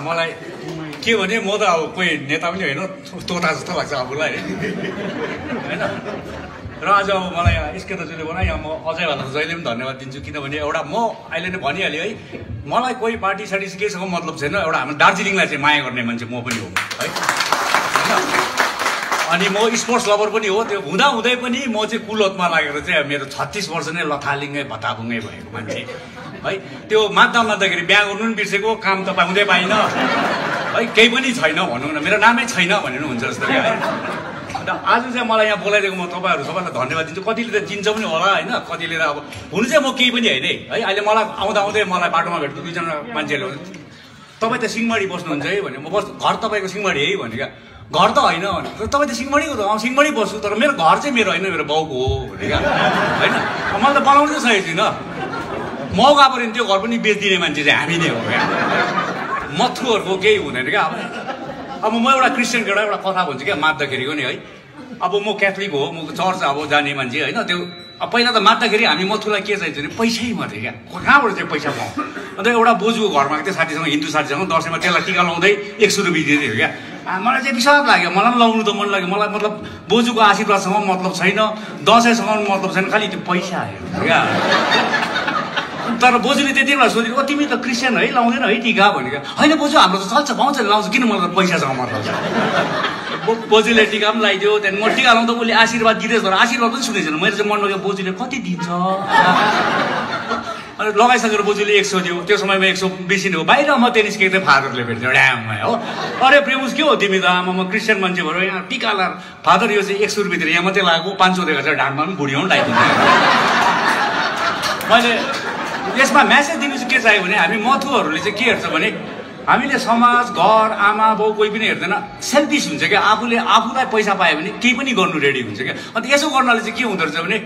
मलाई के भने म त अब कोही नेता पनि होइन तोता जस्तो लाग्छ आफूलाई होइन? र आज अब मलाई एसके दाजुले यहाँ म अजयहरूलाई जहिले पनि धन्यवाद दिन्छु किनभने एउटा म अहिले नै भनिहालेँ है मलाई कोही पार्टी सार्टी केसँग मतलब छैन एउटा हाम्रो दार्जिलिङलाई चाहिँ माया गर्ने मान्छे म पनि हो है? अनि म स्पोर्ट्स लभर पनि हो त्यो हुँदा हुँदै पनि म चाहिँ कुलतमा लागेर चाहिँ मेरो छत्तिस वर्ष नै लथालिङ्गै भताभुङ्गै भएको मान्छे। है। त्यो मात्दा मात्दाखेरि बिहा गर्नु पनि बिर्सेको काम त पाउँदै पाइनँ। है केही पनि छैन भनौँ न। मेरो नामै छैन भने पनि हुन्छ जस्तो क्या है। अन्त आज चाहिँ मलाई यहाँ बोलाइदिएको म तपाईँहरू सबैलाई धन्यवाद दिन्छु। कतिले त चिन्छ पनि होला होइन? कतिले त अब हुनु चाहिँ म केही पनि होइन है। अहिले मलाई आउँदा आउँदै मलाई बाटोमा भेट्नु दुईजना मान्छेहरूले तपाईँ त सिंहमारी बस्नुहुन्छ है भने म बस् घर तपाईँको सिंहमारी है भने क्या। घर त होइन भने। "तर तपाईँ त सिंहमारीको त अँ सिंहमारी बस्छु। तर मेरो घर चाहिँ मेरो होइन मेरो बाउको हो भने क्या। होइन? अब मैले त बनाउनु चाहिँ सकेको छुइनँ मौका पऱ्यो भने त्यो घर पनि बेचिदिने मान्छे चाहिँ हामी नै हो क्या। मथुहरूको केही हुँदैन क्या। अब अब म एउटा क्रिस्चियनको एउटा एउटा कथा भन्छु क्या मात्दाखेरिको नि है। अब म क्याथलिक हो म चर्च अब जाने मान्छे होइन त्यो अब पहिला त मात्दाखेरि हामी मथुलाई के चाहिन्छ भने पैसै मात्रै क्या। कहाँबाट चाहिँ पैसा पाउँ? अन्त एउटा बोजूको घरमा त्यो साथीसँग हिन्दू साथीसँग दसैँमा त्यसलाई टिका लाउँदै एक सय रुपियाँ दिँदै थियो क्या। मलाई चाहिँ विश्वास लाग्यो मलाई पनि लाउनु त मन लाग्यो। मलाई मतलब बोजूको आशीर्वादसँग मतलब छैन दसैँसँग मतलब छैन खालि त्यो पैसा हेर्नु क्या। तर बोजूले त्यति बेला सोध्यो ओ तिमी त क्रिस्चियन है लाउँदैन है टिका? भनेको होइन बोजू हाम्रो त चल्छ पाउँछ लाउँछ किन मलाई मतलब छ बो- बोजूले टिका पनि लगाइदियो त्यहाँदेखि म टिका लाउँदा उसले आशीर्वाद दिँदैछ तर आशीर्वाद पनि सुनेको छैन। मैले चाहिँ मन लाग्यो बोजूले कति दिन्छ? अनि लगाइसकेर बोजूले एक सौ दियो। त्यो समयमा एक सौ बेसी नै हो। बाहिर म त्यहाँ निस्केको फादरले भेट्थ्यो ड्याममा हो। अरे प्रेमुस के हो तिमी त? आमा म क्रिस्चियन मान्छे भएर यहाँ टिका लाएर फादर यो चाहिँ एक सौ रुपियाँ दिएर यहाँ मात्रै लगाएको पाँच सौ दिएको चाहिँ ढाडमा पनि बुढी पनि लगाइदिन्छ मैले यसमा म्यासेज दिनु चाहिँ के चाहियो भने हामी मथुहरूले चाहिँ के हेर्छ भने हामीले समाज घर आमा बाउ कोही पनि हेर्दैन। सेल्फिस हुन्छ क्या। आफूले आफूलाई पैसा पायो भने केही पनि गर्नु रेडी हुन्छ क्या। अन्त यसो गर्नाले चाहिँ के हुँदो रहेछ भने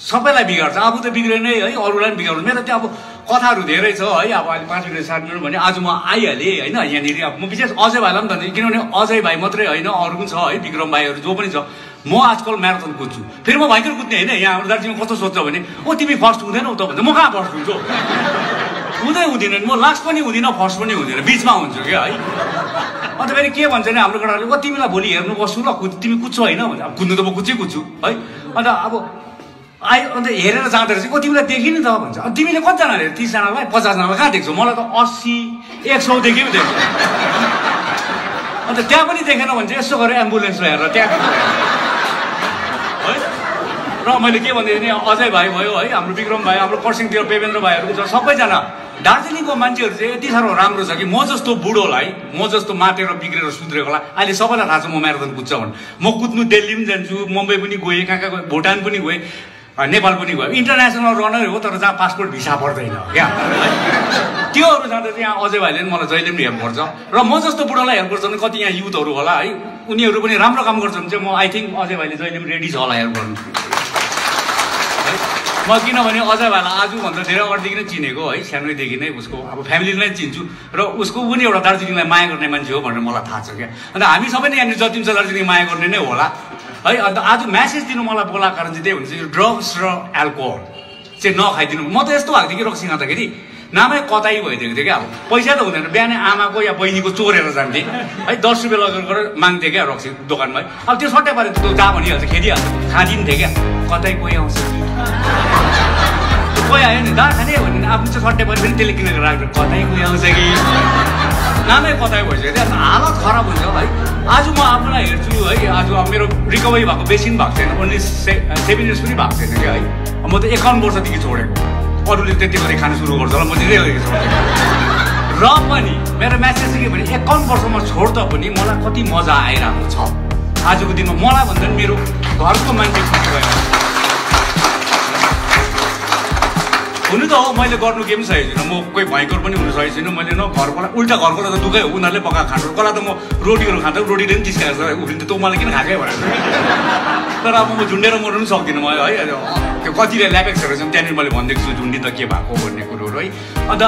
सबैलाई बिगार्छ। आफू त बिग्रेन है अरूलाई पनि बिगार्नु। मेरो त्यो अब कथाहरू धेरै छ है अब अहिले पाँच मिनट सात मिनट भने आज म आइहालेँ होइन यहाँनिर। अब म विशेष अजय भाइलाई पनि धन्यवाद। किनभने अजय भाइ मात्रै होइन अरू पनि छ है विक्रम भाइहरू जो पनि छ। म आजकल म्याराथन कुद्छु। फेरि म भयङ्कर कुद्ने होइन यहाँ हाम्रो दार्जिलिङ कस्तो सोध्छ भने ओ तिमी फर्स्ट हुँदैनौ त भन्छ म कहाँ फर्स्ट हुन्छु? हुँदै हुँदिनँ म लास्ट पनि हुँदिनँ फर्स्ट पनि हुँदिनँ। बिचमा हुन्छु क्या है। अन्त फेरि के भन्छ भने हाम्रो केटाहरूले ओ तिमीलाई भोलि हेर्नु बस्छु ल कुद तिमी कुद्छौ होइन भन्छ अब कुद्नु त म कुद्छै कुद्छु है। अन्त अब आयो अन्त हेरेर जाँदा रहेछ ओ तिमीलाई देखि नि त भन्छ। अनि तिमीले कतिजनाले तिसजनालाई पचासजनालाई कहाँ देख्छौ? मलाई त अस्सी एक सौदेखि पनि देख्छ। अन्त त्यहाँ पनि देखेन भने चाहिँ यसो गरेर एम्बुलेन्स हेरेर त्यहाँ। र मैले के भन्दै थिएँ अजय भाइ भयो है हाम्रो विक्रम भाइ हाम्रो कर्सिङतिर पेवेन्द्र भाइहरू छ सबैजना दार्जिलिङको मान्छेहरू चाहिँ यति साह्रो राम्रो छ कि म जस्तो बुढोलाई म जस्तो मातेर बिग्रेर सुध्रेकोलाई अहिले सबैलाई थाहा छ म म्याराथन कुद्छ भने। म कुद्नु दिल्ली पनि जान्छु मुम्बई पनि गएँ कहाँ कहाँ भुटान पनि गएँ नेपाल पनि गयो इन्टरनेसनल रनर हो तर जहाँ पासपोर्ट भिसा पर्दैन क्या? त्योहरू जाँदा चाहिँ यहाँ अजय भाइले पनि मलाई जहिले पनि हेल्प गर्छ। र म जस्तो बुढोलाई हेल्प गर्छ भने कति यहाँ युथहरू होला है उनीहरू पनि राम्रो काम गर्छ भने चाहिँ म आई थिङ्क अजय भाइले जहिले पनि रेडी छ होला हेल्प गर्नु। म किनभने अजय भाइलाई आजभन्दा धेरै अगाडिदेखि नै चिनेको है सानैदेखि नै उसको अब फ्यामिली नै चिन्छु। र उसको पनि एउटा दार्जिलिङलाई माया गर्ने मान्छे हो भनेर मलाई थाहा छ क्या। अन्त हामी सबै नै यहाँनिर जति पनि छ दार्जिलिङ माया गर्ने नै होला। है अन्त आज म्यासेज दिनु मलाई बोलाएको कारण चाहिँ त्यही हुन्छ यो ड्रग्स र एल्कोहल चाहिँ नखाइदिनु। म त यस्तो भएको थिएँ कि रक्सी खाँदाखेरि। नामै कतै भइदिएको थियो क्या अब। पैसा त हुँदैन। बिहानै आमाको या बहिनीको चोरेर जान्थेँ। है दस रुपियाँ लगेर गरेर माग्थेँ क्या रक्सी दोकानमा। अब त्यो सट्टै पारे त्यो जा भनिहाल्छ खेदिहाल्छ। खाँदिन्थेँ क्या। कतै कोही आउँछ। कोही आयो नि दा खाने भने आफ्नो चाहिँ सट्टै पऱ्यो भने त्यसले किनेर राख्छ कतै कोही आउँछ कि? नामै कतै भइसक्यो क्या। हालत खराब हुन्छ है आज म आफूलाई हेर्छु है। आज मेरो रिकभरी भएको बेसी पनि भएको छैन। ओन्ली से सेभेन इयर्स पनि भएको छैन क्या है। म त एकाउन्न वर्षदेखि छोडेको। अरूले त्यति गरी खानु सुरु गर्छ होला म धेरै छोडेको र पनि मेरो म्यासेज के भने एकाउन्न वर्षमा छोड्दा पनि मलाई कति मजा आइरहेको छ। आजको दिनमा मलाई भन्दा मेरो घरको मान्छे खुसी भयो हुनु त हो मैले गर्नु केही पनि सकेको छुइनँ म कोही भयङ्कर पनि हुनु सकेको छुइनँ मैले न घरकोलाई उल्टा घरकोलाई त दुःखै हो। उनीहरूले पकाएको खानु कसलाई त म रोटीहरू खाँदा रोटीले पनि चिस्काएको छ उफ्रिन्छ तँ मलाई किन खाएकै भनेर। तर अब म झुन्डेर मर्नु पनि सक्दिनँ म है। त्यो कतिले ल्यापेक्सहरू छन् त्यहाँनिर मैले भनिदिएको छु झुन्डी त के भएको भन्ने कुरोहरू है। अन्त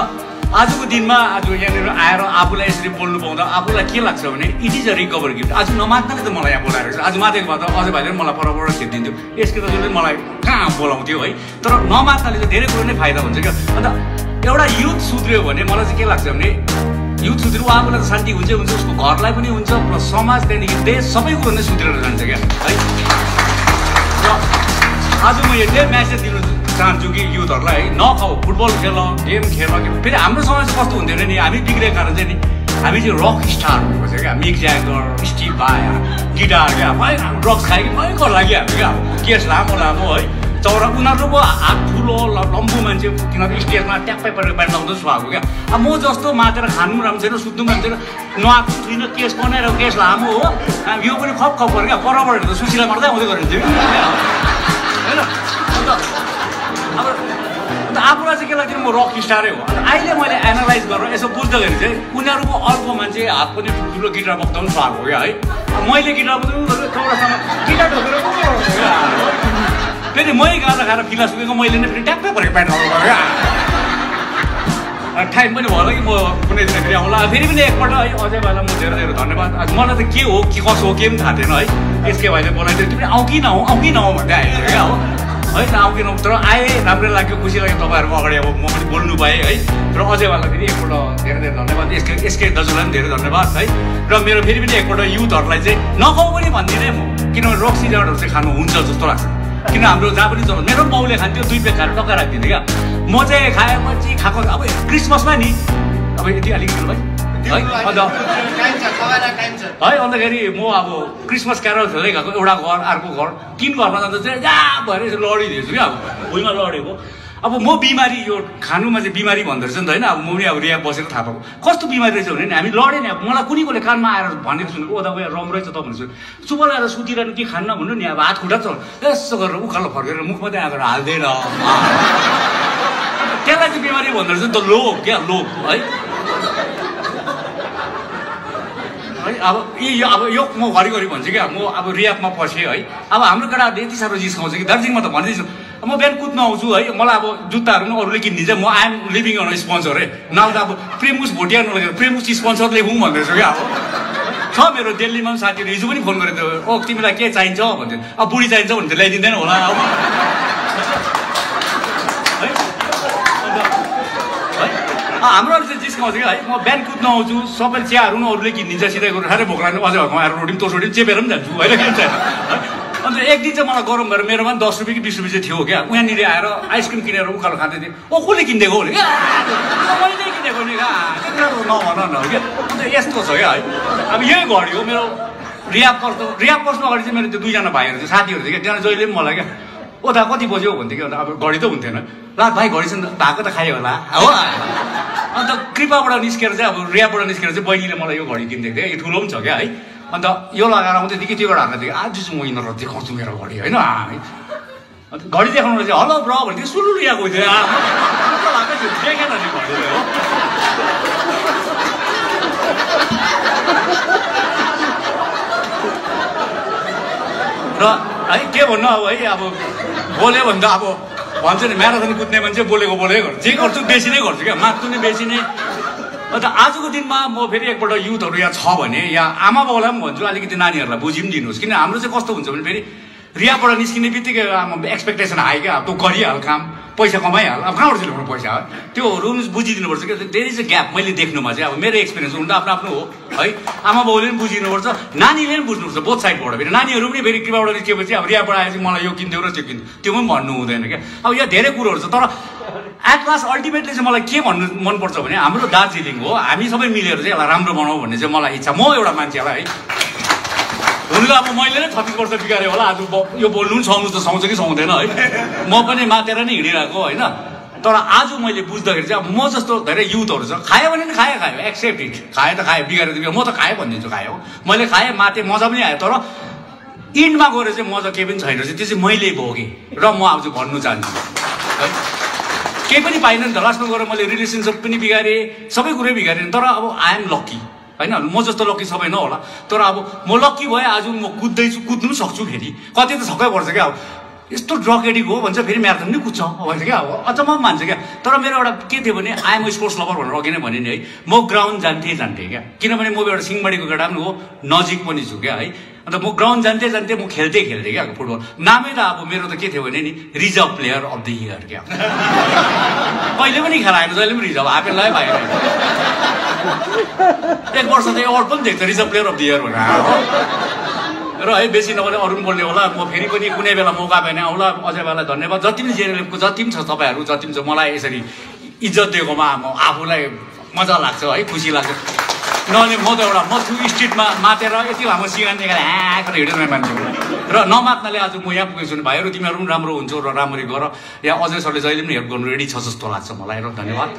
आजको दिनमा आज यहाँनिर आएर आफूलाई यसरी बोल्नु पाउँदा आफूलाई के लाग्छ भने it is a recover gift. आज नमात्नाले त मलाई यहाँ बोलाएर आज मातेको भए त अझै भाइले पनि मलाई परबाट खेपिदिन्थ्यो। यसको त जसले मलाई कहाँ बोलाउँथ्यो है। तर नमात्नाले चाहिँ धेरै कुरो नै फाइदा हुन्छ क्या। अन्त एउटा युथ सुध्रियो भने मलाई चाहिँ के लाग्छ भने युथ सुध्रियो आफूलाई त शान्ति हुन्छ हुन्छ उसको घरलाई पनि हुन्छ प्लस समाज त्यहाँदेखि देश सबै कुरो नै सुध्रेर जान्छ क्या है। आज म यति म्यासेज दिनु चाहन्छु कि युथहरूलाई है नखाऊ फुटबल खेल गेम खेल फेरि हाम्रो समाज कस्तो हुन्थ्यो नि? हामी बिग्रेको कारण चाहिँ नि। हामी चाहिँ रक स्टार हुनुपर्छ क्या। Mick Jagger Steve Vai guitar क्या। ड्रग्स खायो कि भयङ्कर लाग्यो हामी क्या? केस लामो लामो है। चौरा उनीहरू पो हात ठुलो लम्बु मान्छे किनभने स्टेजमा ट्याप्पै परेर बाहिर लाउँदै सुहाएको क्या। अब म जस्तो मातेर खानु राम्रो छैन सुत्नु राम्रो छैन। नुहाएको छुइनँ केस बनाएर केस लामो हो। यो पनि खप खप पऱ्यो क्या। परबाट त सुशीला गर्दै आउँदै गरिन्छ होइन? अन्त अब अन्त आफूलाई चाहिँ के लाग्छ म रक स्टारै हो। अहिले मैले एनालाइज गरेर यसो बुझ्दाखेरि चाहिँ उनीहरूको अर्को मान्छे हात पनि ठुल्ठुलो गिटार बजाउनु सुहाएको क्या है? मैले गिटार बजाउनु गिटार ढोकेर फेरि मै गाजा खाएर फिला सुकेको मैले नै फेरि ट्याप्पै परेको प्यान्ट क्या। टाइम पनि भयो कि म कुनै फेरि आउँला फेरि पनि एकपल्ट है अझै भाइलाई म धेरै धेरै धन्यवाद मलाई त के हो के कसो हो के पनि थाहा थिएन है एसके भाइले बनाइदियो तिमी आउ कि नआउ आउ कि नआउ भन्दै आएको क्या हो है आउ कि नआउ तर आएँ राम्रै लाग्यो खुसी लाग्यो तपाईँहरूको अगाडि अब म पनि बोल्नु पाएँ है र अझै भाइलाई फेरि एकपल्ट धेरै धेरै धन्यवाद एसके एसके दाजुलाई पनि धेरै धन्यवाद है र मेरो फेरि पनि एकपल्ट युथहरूलाई चाहिँ नखाउ पनि भन्दिनँ म किनभने रक्सी जाडहरू चाहिँ खानु हुन्छ जस्तो लाग्छ किन हाम्रो जहाँ पनि मेरो बाउले खान्थ्यो दुई पेक खाएर टक्का राखिदिन्थ्यो क्या म चाहिँ खाएँ म चाहिँ खाएको अब क्रिसमसमा नि। अब यति अलिकति भाइ है अन्त है अन्तखेरि म अब क्रिसमस क्यारल खेल्दै गएको एउटा घर अर्को घर तिन घरमा जाँदा चाहिँ जहाँ भएर लडिदिएछु क्या। अब भुइँमा लडेको। अब म बिमारी यो खानुमा चाहिँ बिमारी भन्दो रहेछ नि त होइन। अब म पनि अब रिया बसेर थाहा पाएको। कस्तो बिमारी रहेछ भने नि हामी लडेँ नि अब। मलाई कुनै कसले कानमा आएर भनेको सुनेको ओदा गएर राम्रो रहेछ त भनेको छु लगाएर सुतिरहनु के खान्न? भन्नु नि अब हात खुट्टा चल। यसो गरेर उकालो फर्केर मुख मात्रै आएर हाल्दैन त्यसलाई चाहिँ बिमारी भन्दो रहेछ नि त लोभ क्या लोभ है है अब यो अब यो म घरिघरि भन्छु क्या? म अब रियापमा पसेँ है। अब हाम्रो केटाहरूले यति साह्रो जिस्काउँछ कि दार्जिलिङमा त भन्दैछु। म बिहान कुद्न आउँछु है। मलाई अब जुत्ताहरू पनि अरूले किनिदिन्छ म आइएम लिभिङ अन स्पोन्सर है। नभए त अब प्रेमुस भोटिया नलगेर प्रेमुस स्पोन्सर लेखौँ भन्दैछु क्या? अब छ मेरो दिल्लीमा पनि साथीहरू हिजो पनि फोन गरेको थियो। ओ तिमीलाई के चाहिन्छ? भन्थ्यो। अब बुढी चाहिन्छ भने त ल्याइदिँदैन होला। अब हाम्रोहरू चाहिँ जिस्काउँछ कि है म बिहान कुद्न आउँछु सबैले चियाहरू पनि अरूले किनिदिन्छ सिधै गरेर साह्रै भोक लाग्नु अझै घरमा आएर रोटी पनि तोस रोटी पनि चेपेर पनि जान्छु। होइन छैन अन्त एक दिन चाहिँ मलाई गरम भएर मेरोमा पनि दस रुपियाँ कि बिस रुपियाँ चाहिँ थियो क्या। उहाँनिर आएर आइसक्रिम किनेर उकालो खाँदै थिएँ। ओ कसले किनिदिएको भने मैले किनेको नि नभन न क्या अन्त यस्तो छ क्या है। अब यही घडी हो मेरो रियाप पर्छ रियाप पर्नु अगाडि चाहिँ मेरो त्यो दुईजना भाइहरू चाहिँ साथीहरू थियो क्या। त्यहाँ जहिले पनि मलाई क्या। ओ दा कति बज्यो भन्थ्यो कि अब घडी त हुन्थेन। ला भाइ घडी चाहिँ भएको त खायो होला। हो? अन्त कृपाबाट निस्केर चाहिँ अब रियाबाट निस्केर चाहिँ बहिनीले मलाई यो घडी किनिदिएको थियो। यो ठुलो पनि छ क्या है। अन्त यो लगाएर आउँदै थियो कि त्यो एउटा हाल्दै थियो आज चाहिँ म यिनीहरूलाई देखाउँछु मेरो घडी होइन? अन्त घडी देखाउनु चाहिँ हलो ब्र भन्थ्यो सुरु लिएको थियो। देखेन घडीले हो र है के भन्नु अब है अब बोल्यो भने त अब भन्छ नि म्याराथन कुद्ने मान्छे बोलेको बोलेकै गर्छु जे गर्छु बेसी नै गर्छु क्या माग्छु नै बेसी नै अन्त आजको दिनमा म फेरि एकपल्ट युथहरू यहाँ छ भने या आमा बाउलाई पनि भन्छु अलिकति नानीहरूलाई बुझि पनि दिनुहोस् किन हाम्रो चाहिँ कस्तो हुन्छ भने फेरि रियाबाट निस्किने बित्तिकै एक्सपेक्टेसन आयो क्या तँ गरिहाल काम पैसा कमाइहाल अब कहाँबाट चाहिँ ल्याउनु पैसा त्योहरू बुझिदिनुपर्छ क्या धेरै चाहिँ ग्याप मैले देख्नुमा चाहिँ अब मेरो एक्सपिरियन्स हुनु त आफ्नो आफ्नो हो है? आमा बाउले पनि बुझिदिनुपर्छ नानीले पनि बुझ्नुपर्छ बोथ साइडबाट फेरि। नानीहरू पनि फेरि कृपाबाट निस्केपछि अब रियाबाट आएपछि मलाई यो किनिदियो र त्यो किन्थ्यो त्यो पनि भन्नु हुँदैन क्या। अब यहाँ धेरै कुरोहरू छ तर एट लास्ट अल्टिमेटली चाहिँ मलाई के भन्नु मनपर्छ भने हाम्रो दार्जिलिङ हो। हामी सबै मिलेर चाहिँ यसलाई राम्रो बनाऊ भन्ने चाहिँ मलाई इच्छा। म एउटा मान्छेलाई है। हुनु अब मैले नै छत्तिस वर्ष बिगारेँ होला। आज यो बोल्नु पनि सुहाउनु त सुहाउँछ कि सुहाउँदैन है? म पनि मातेर नै हिँडिरहेको होइन? तर आज मैले बुझ्दाखेरि चाहिँ अब म जस्तो धेरै युथहरू छ खायो भने नि खायो खायो। एक्सेप्ट इट खायो त खायो बिगारेर म त खाएँ भनिदिन्छु खायो मैले खाएँ माथि मजा पनि आयो तर इन्डमा गएर चाहिँ मजा केही पनि छैन चाहिँ त्यो चाहिँ मैले भोगेँ र म चाहिँ भन्नु चाहन्छु है? केही पनि पाइनँ नि त। लास्टमा गएर मैले रिलेसनसिप पनि बिगारेँ सबै कुरै बिगारेँ। तर अब आइएम लक्की होइन? म जस्तो लक्की सबै नहोला। तर अब म लक्की भएँ आज म कुद्दैछु कुद्नु पनि सक्छु फेरि। कति त छक्कै पर्छ क्या अब। यस्तो ड्रग एडिक हो भन्छ फेरि म्याराथन नै कुद्छ। भन्छ क्या अब अचम्म मान्छ क्या। तर मेरो एउटा के थियो भने आइएम स्पोर्ट्स लभर भनेर अघि नै भने नि है म ग्राउन्ड जान्थेँ जान्थेँ क्या। किनभने म एउटा सिंहमारीको केटा पनि हो नजिक पनि छु क्या है। अन्त म ग्राउन्ड जान्थेँ जान्थेँ म खेल्थेँ खेल्थेँ क्या फुटबल। नामै त अब मेरो त के थियो भने नि reserve player of the year क्या। कहिले पनि खेलाएन जहिले पनि रिजर्भ आफै लगायो भाइ एक वर्ष त अवार्ड पनि देख्छ reserve player of the year भनेर। र है बेसी नभने अरू पनि बोल्ने होला म फेरि पनि कुनै बेला मौका पाएन आउला अझै बेला धन्यवाद। जति पनि जेएनएलएफको जति पनि छ तपाईँहरू जति पनि छ मलाई यसरी इज्जत दिएकोमा म आफूलाई मजा लाग्छ है खुसी लाग्छ। नभने म त एउटा मथु स्ट्रिटमा मातेर यति लामो सिगान ह्याँ गरेर हिँडेर मान्छे र नमात्नाले आज म यहाँ पुगेको छु भाइहरू तिमीहरू पनि राम्रो हुन्छौ र राम्ररी गर। या अजय सरले जहिले पनि हेल्प गर्नु रेडी छ जस्तो लाग्छ मलाई र धन्यवाद।